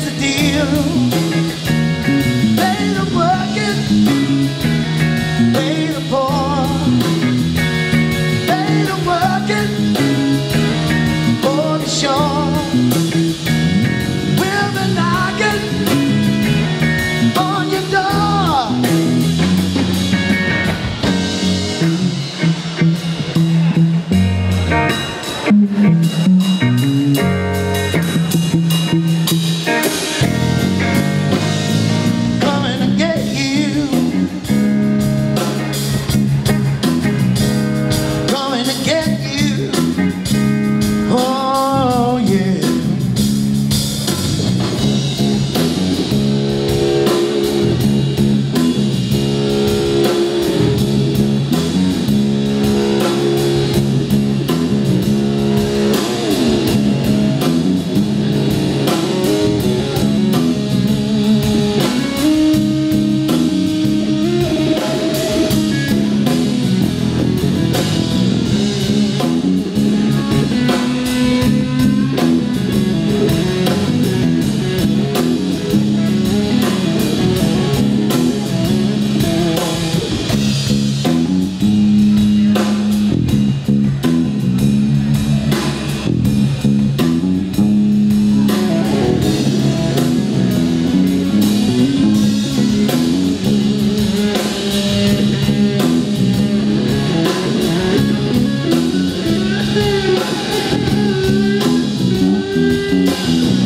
It's a deal. Música